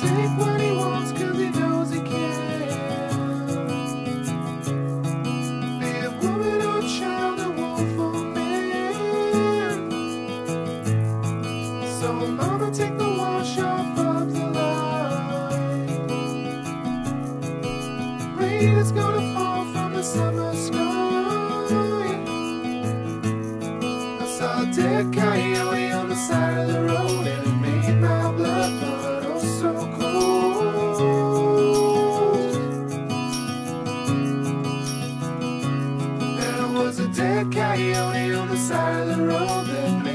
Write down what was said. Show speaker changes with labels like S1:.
S1: take what he wants cause he knows he can. Be a woman or child, a wolf or man. So mama, take the wash off of the line. Rain is gonna fall from the summer sky. I saw a dead coyote on the side of the road. Dead coyote on the side of the road that